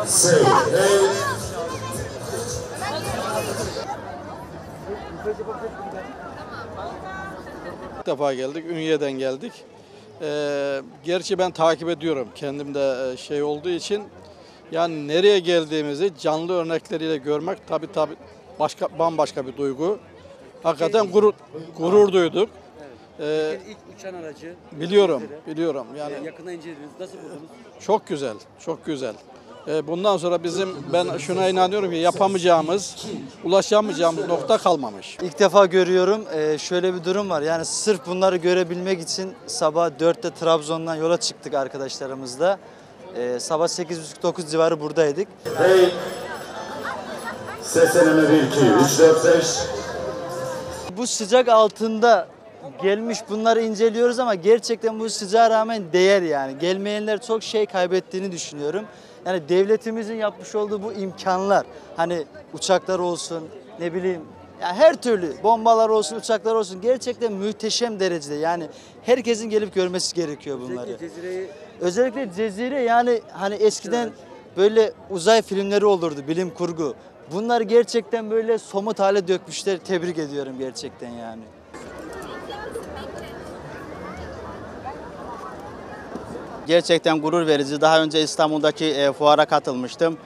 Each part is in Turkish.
Hey. İlk defa geldik, Ünye'den geldik. Ee, gerçi ben takip ediyorum kendimde e, şey olduğu için. Yani nereye geldiğimizi canlı örnekleriyle görmek tabii tabii başka bambaşka bir duygu. Hakikaten gurur, gurur duyduk. Ee, İlk uçan aracı biliyorum, biliyorum. Yani yakından incelediniz. Nasıl buldunuz? çok güzel, çok güzel. Ee, bundan sonra bizim ben şuna inanıyorum ki yapamayacağımız, ulaşamayacağımız nokta kalmamış. İlk defa görüyorum. Ee, şöyle bir durum var. Yani sırf bunları görebilmek için sabah 4'te Trabzon'dan yola çıktık arkadaşlarımızla. Ee, sabah 8.30-9 civarı buradaydık. Hey. Ses deneme 1, 2, 3, 4, 5. Bu sıcak altında gelmiş bunları inceliyoruz ama gerçekten bu sıcağa rağmen değer yani. Gelmeyenler çok şey kaybettiğini düşünüyorum. Yani devletimizin yapmış olduğu bu imkanlar hani uçaklar olsun ne bileyim ya her türlü bombalar olsun uçaklar olsun gerçekten muhteşem derecede yani herkesin gelip görmesi gerekiyor bunları. Özellikle Cezire'yi Özellikle Cezire yani hani eskiden böyle uzay filmleri olurdu bilim kurgu. Bunlar gerçekten böyle somut hale dökmüşler. Tebrik ediyorum gerçekten yani. Gerçekten gurur verici. Daha önce İstanbul'daki e, fuara katılmıştım.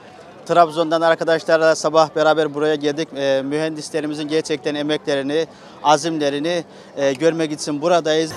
Trabzon'dan arkadaşlarla sabah beraber buraya geldik. E, mühendislerimizin gerçekten emeklerini, azimlerini e, görmek için buradayız.